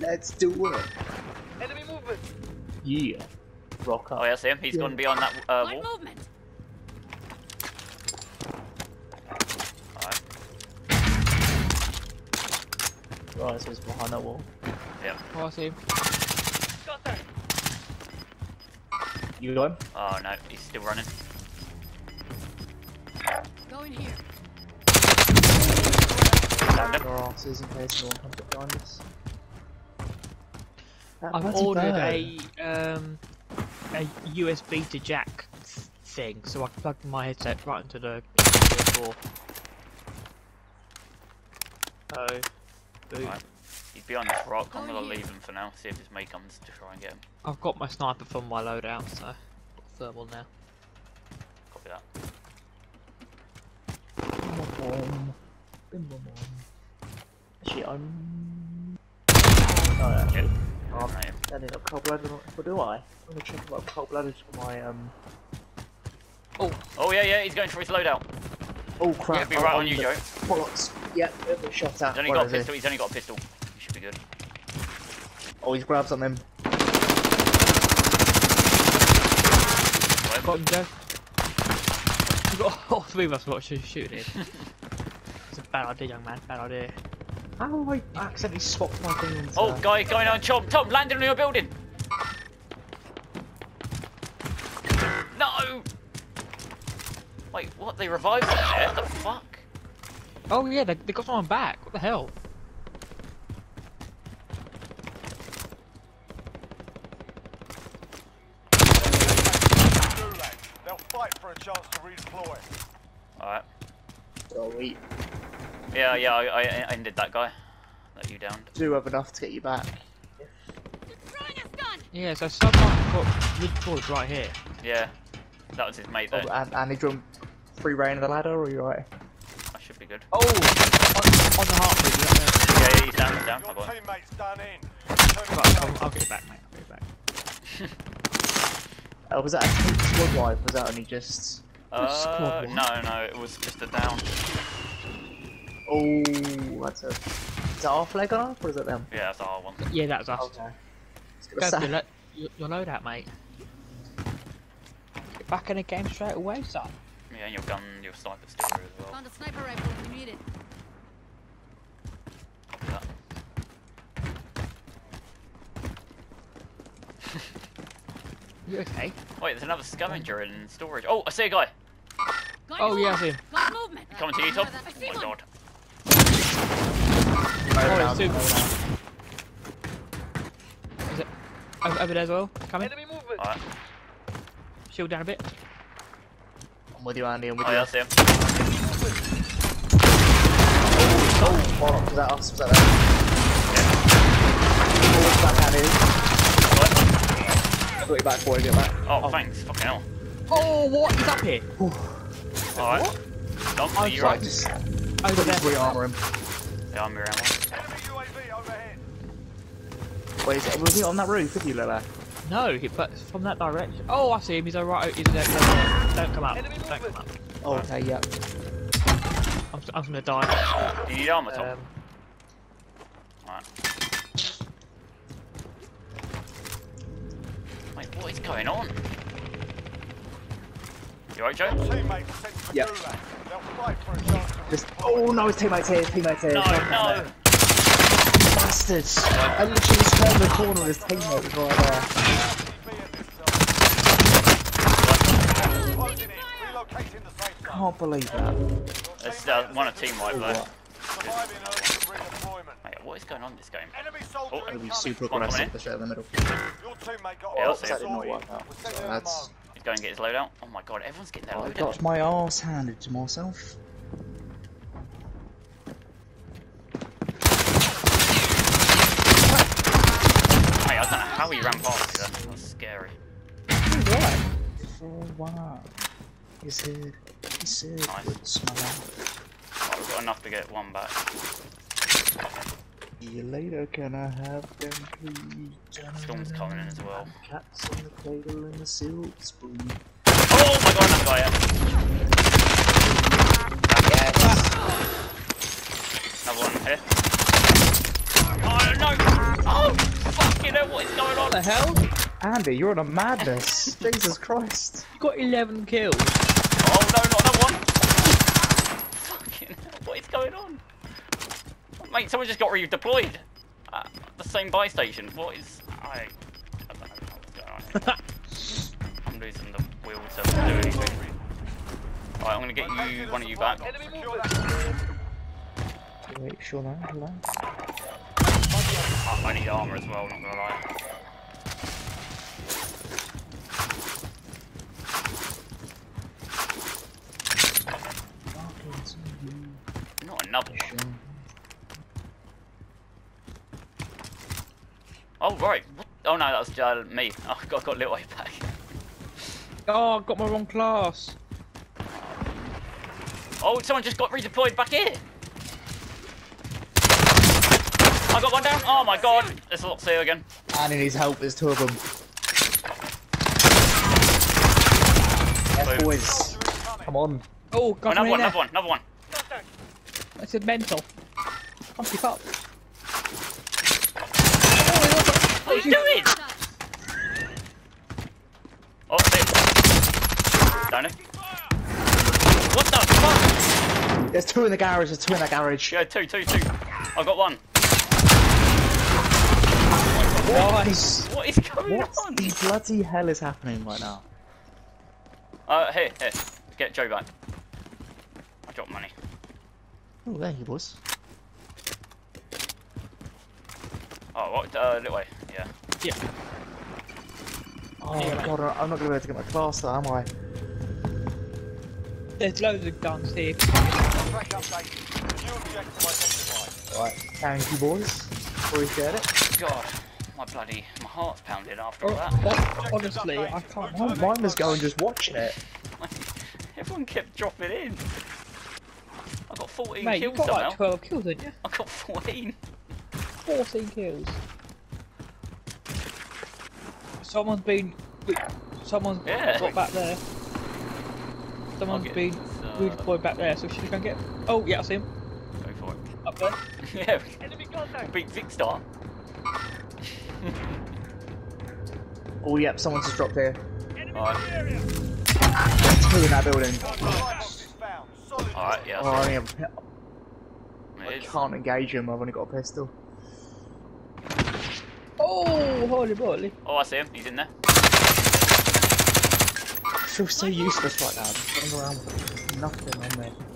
Let's do it. Enemy movement. Yeah. Rock up. Oh, yeah, I see him. He's Yeah. gone beyond that uh, Light wall. movement. Alright. Right, so he's behind that wall. Yeah. Oh, I see him. Got that. You got him? Oh no, he's still running. Go in here. Downed him. Our asses in case no one comes up behind us. That I've bloody ordered bird. a um a USB to jack thing, so I can plug my headset right into the PS4. Oh, boom. Right. be on this rock. I'm gonna leave him for now. See if his mate comes to try and get him. I've got my sniper from my loadout, so got thermal now. Copy that. Bim bom bom. Bim bom bom. Actually, I'm. No, actually. I'm Right. standing up cold blooded. What do I? I'm gonna check about cold blooded for my um. Oh oh yeah, yeah. He's going for his loadout. Oh crap! Yeah, be right I'm on you, Joe. Bullets. Yep, yeah, shot at. He's only Where got a is he? pistol. He's only got a pistol. He should be good. Oh, he's grabbed on them. Got him, Joe. We got all three of us got shoot shooting him. it's a bad idea, young man. Bad idea. How do I accidentally swapped my thing into Oh, guy going on Tom. Tom, landing on your building. No. Wait, what? They revived him there? The fuck? Oh yeah, they, they got someone back. What the hell? Gulag. They'll fight for a chance to redeploy. Alright. Sorry. Yeah, yeah. I, I I ended that guy. That you downed. Do have enough to get you back. Throwing a stun. Yeah, so someone got redeployed right here. Yeah. That was his mate Oh, there. and, and he drew free reign of the ladder, or are you right? I should be good. Oh, on, on the heartbeat. you don't. Yeah, yeah. He's down. He's down. Your I teammate's done in. Right. I'll, I'll get it back, mate. I'll get it back. Oh, was that a squad wipe? Was that only just? Uh, squad no, no. It was just a down. Oh, that's a. Is that our flag on, or is that them? Yeah, that's our one. Yeah, that was us. Okay. I was Go gonna for say. your, lo- your, your loadout, mate. Get back in the game straight away, son. Yeah, and your gun, your sniper's still here as well. Found a sniper rifle if you need it. Copy that. You okay? Wait, there's another scavenger in storage. Oh, I see a guy. Got Oh, yeah, I see him. Coming to you, Tom. I see Oh my one. god. Low Oh, it's super. Is it over, over there as well? Coming. Enemy movement. Alright. Shield down a bit. I'm with you, Andy. I'm with Oh, you. yeah, I see him. Oh, bollocks. Was that us? Was that them? Oh, back Andy. What? Got you back, boy. Get back. Oh, thanks. Fucking hell. Oh, what? He's up here. Alright. Dom, are you Right, right? just Over there. re-armor him. Yeah, I'm around one. Enemy UAV overhead. Wait, is it, was he on that roof with you, Lola? No, he, but from that direction. Oh, I see him. He's alright. He's there. there. Don't come up. Enemy Don't come up. Oh, okay, yeah. I'm, I'm gonna die. Do you need armor, Tom? Um, Alright. Wait, what is going on? You alright, Joe? Teammates Yep. Gulag. They'll fight for a chance to Just. Oh no, his teammates here. His teammates here. No, no. Bastards! I literally just turned the corner and his teammate was right there. Be at this zone. Closing in. Relocating the safe zone. Can't believe that. It's uh, one a team wipe though. Surviving early redeployment. Mate, what is going on in this game? Enemy Oh, It'll be super Come on, aggressive in. to straight in the middle. Your teammate got Yeah, I'll all see That did not work out. So that's. He's going to get his loadout. Oh my god, everyone's getting their I loadout. got my arse handed to myself. Mate, I don't know how he ran past you. That was scary. What? For oh, what? He said. He said. Nice. Right, we've got enough to get one back. See you later, can I have them please? Storm's coming in as well. Cats on the cradle and the silk spoon. Oh my god, another guy, yeah. Yes. Another one here. Oh no! Oh fucking hell, what is going on? the hell? Andy, you're on a madness. Jesus Christ. You got 11 kills. Oh no, not another one! Fucking hell, what is going on? Mate, someone just got redeployed. At the same buy station. What is... I... I don't know what's going on. I'm losing the will to do anything. Right, I'm gonna get you, one of you back. Secure. Wait, sure now, hold on. I, I need armor as well, not gonna lie. Not another one. Oh, right. What? Oh no, that was uh, me. Oh, I got, got little way back. Oh, I got my wrong class. Oh, someone just got redeployed back here. I got one down. Oh my god. There's lots here again. Andy needs help, there's two of them. Yes, Boom. boys. Come on. Oh, got another one, there. another one, another one. I said mental. Can't keep up. What are you doing? Oh, there. Down it. What the fuck? There's two in the garage, there's two in that garage. Yeah, two, two, two. I got one. Nice. What is going What on? the bloody hell is happening right now? Uh, here, here. Get Joe back. I dropped money. Oh, there he was. Oh, what? Uh, little way. Yeah. Yeah. Oh Yeah. god, I'm not gonna be able to get my class though, am I? There's loads of guns here. Contract update. New objective identified. Right, thank you boys. Appreciate it. God, my bloody, my heart's pounding after Oh, all that. that, honestly, I can't. Mine, mine was going just watching it. Everyone kept dropping in. I got 14 Mate, you kills got somehow. like 12 kills, didn't you? I got 14. 14 kills. Someone's been. Someone's Yeah. got back there. Someone's get been this, uh, redeployed back there, so should we go and get. him? Oh, yeah, I see him. Go for it. Up there. yeah, beat Vicstar. Oh yep, someone's just dropped here. Alright, Two in that building. Lighthouse is found. Solid. alright, yeah. Oh, I, I only see have, it. I can't engage him, I've only got a pistol. Oh, holy moly. Oh, I see him. He's in there. I feel so useless right now, just running around with nothing on me.